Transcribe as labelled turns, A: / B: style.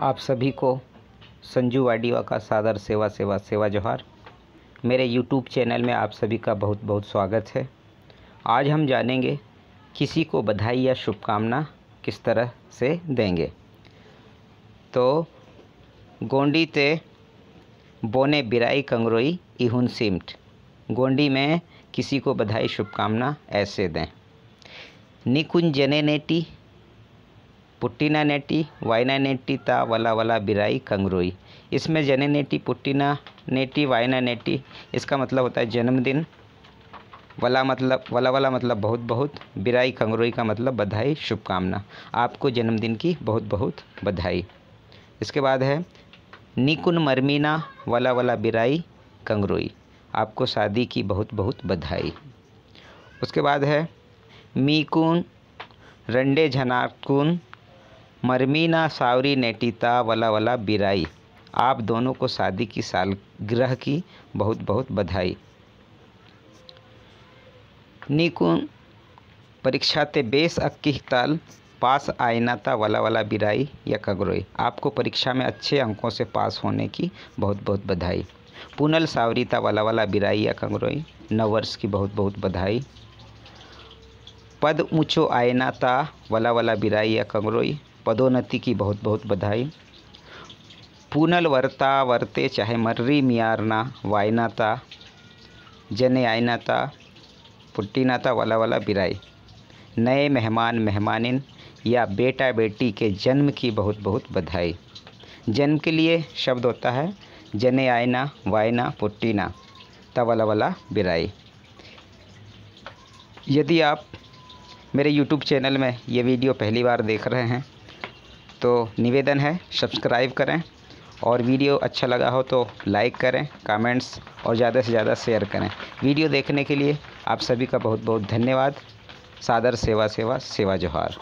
A: आप सभी को संजू वाडिवा का सादर सेवा सेवा सेवा जोहार। मेरे यूट्यूब चैनल में आप सभी का बहुत बहुत स्वागत है। आज हम जानेंगे किसी को बधाई या शुभकामना किस तरह से देंगे। तो गोंडी ते बोने बिराई कंगरोई इहुन सिमट। गोंडी में किसी को बधाई, शुभकामना ऐसे दें। निकुंज जने नेटी पुट्टिना नेटी वाइना नेटी ता वला वला बिराई कंगरोई इसमें जने नेटी, पुट्टिना नेटी वाइना नेटी, इसका मतलब होता है जन्मदिन। वला मतलब वला वाला मतलब बहुत बहुत, बिराई कंगरोई का मतलब बधाई, शुभकामना। आपको जन्मदिन की बहुत बहुत बधाई। इसके बाद है, निकुन मरमीना, वला वला बिराई कंगरोई आपको शादी की बहुत बहुत बधाई। उसके बाद है, मीकुन, रंडे झनाकुन मरमीना सावरी नेटिता वला वला बिराई। आप दोनों को शादी की सालगिरह की बहुत बहुत बधाई। निकुन, परीक्षा ते बेस अक्की ताल पास आयना था वाला वाला बिराई या कगरोई। आपको परीक्षा में अच्छे अंकों से पास होने की बहुत बहुत बधाई। पूनल सावरीता वाला वाला बिराई या कंगरोई नव वर्ष की बहुत बहुत बधाई। पद ऊँचो आयना था वाला वाला बिराई या कंगरोई पदोन्नति की बहुत बहुत बधाई। पूनल वर्ता वर्ते चाहे मर्री मियारना वायनाता जने आयनाता पुट्टीनाता वाला वाला बिराई। नए मेहमान, मेहमानिन, या बेटा, बेटी के जन्म की बहुत बहुत बधाई। जन्म के लिए शब्द होता है, जने आयना वायना पुट्टीना तवला वाला बिराई। यदि आप मेरे YouTube चैनल में ये वीडियो पहली बार देख रहे हैं तो निवेदन है सब्सक्राइब करें। और वीडियो अच्छा लगा हो तो लाइक करें कमेंट्स और ज़्यादा से ज़्यादा शेयर करें। वीडियो देखने के लिए आप सभी का बहुत बहुत धन्यवाद। सादर सेवा सेवा सेवा जोहार।